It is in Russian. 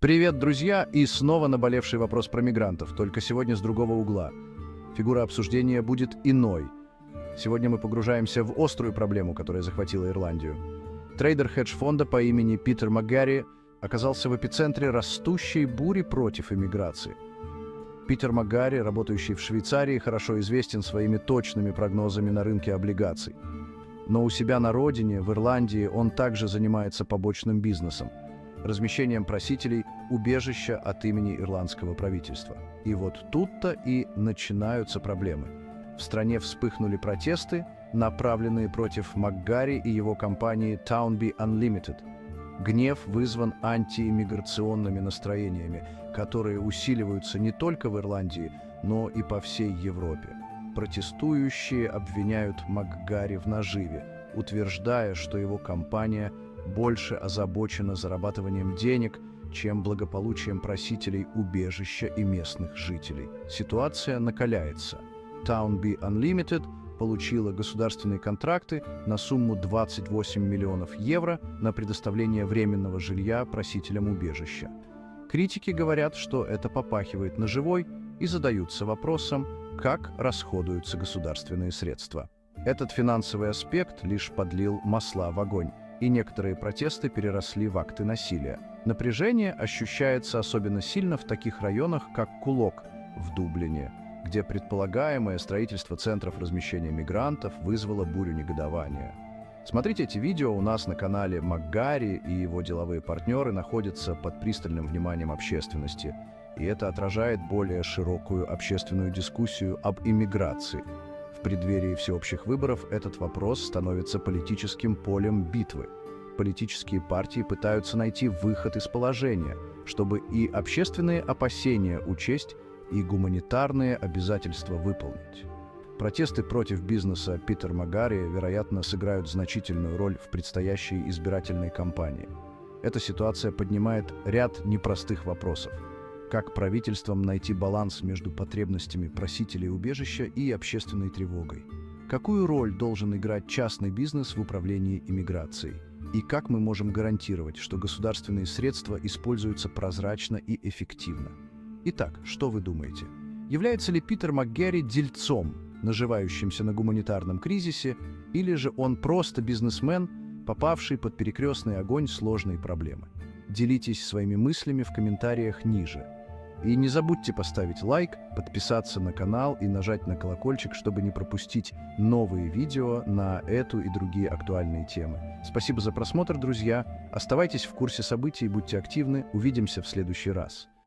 Привет, друзья! И снова наболевший вопрос про мигрантов, только сегодня с другого угла. Фигура обсуждения будет иной. Сегодня мы погружаемся в острую проблему, которая захватила Ирландию. Трейдер хедж-фонда по имени Питер МакГарри оказался в эпицентре растущей бури против иммиграции. Питер МакГарри, работающий в Швейцарии, хорошо известен своими точными прогнозами на рынке облигаций. Но у себя на родине, в Ирландии, он также занимается побочным бизнесом – размещением просителей убежища от имени ирландского правительства. И вот тут-то и начинаются проблемы. В стране вспыхнули протесты, направленные против МакГарри и его компании Townby Unlimited. Гнев вызван антииммиграционными настроениями, которые усиливаются не только в Ирландии, но и по всей Европе. Протестующие обвиняют МакГарри в наживе, утверждая, что его компания – больше озабочена зарабатыванием денег, чем благополучием просителей убежища и местных жителей. Ситуация накаляется. Townby Unlimited получила государственные контракты на сумму 28 миллионов евро на предоставление временного жилья просителям убежища. Критики говорят, что это попахивает наживой и задаются вопросом, как расходуются государственные средства. Этот финансовый аспект лишь подлил масла в огонь и некоторые протесты переросли в акты насилия. Напряжение ощущается особенно сильно в таких районах, как Кулок в Дублине, где предполагаемое строительство центров размещения мигрантов вызвало бурю негодования. Смотрите эти видео у нас на канале МакГарри и его деловые партнеры находятся под пристальным вниманием общественности, и это отражает более широкую общественную дискуссию об иммиграции – в преддверии всеобщих выборов этот вопрос становится политическим полем битвы. Политические партии пытаются найти выход из положения, чтобы и общественные опасения учесть, и гуманитарные обязательства выполнить. Протесты против бизнеса Питер Магари, вероятно, сыграют значительную роль в предстоящей избирательной кампании. Эта ситуация поднимает ряд непростых вопросов – как правительствам найти баланс между потребностями просителей убежища и общественной тревогой? Какую роль должен играть частный бизнес в управлении иммиграцией? И как мы можем гарантировать, что государственные средства используются прозрачно и эффективно? Итак, что вы думаете? Является ли Питер МакГерри дельцом, наживающимся на гуманитарном кризисе, или же он просто бизнесмен, попавший под перекрестный огонь сложной проблемы? Делитесь своими мыслями в комментариях ниже – и не забудьте поставить лайк, подписаться на канал и нажать на колокольчик, чтобы не пропустить новые видео на эту и другие актуальные темы. Спасибо за просмотр, друзья. Оставайтесь в курсе событий, будьте активны. Увидимся в следующий раз.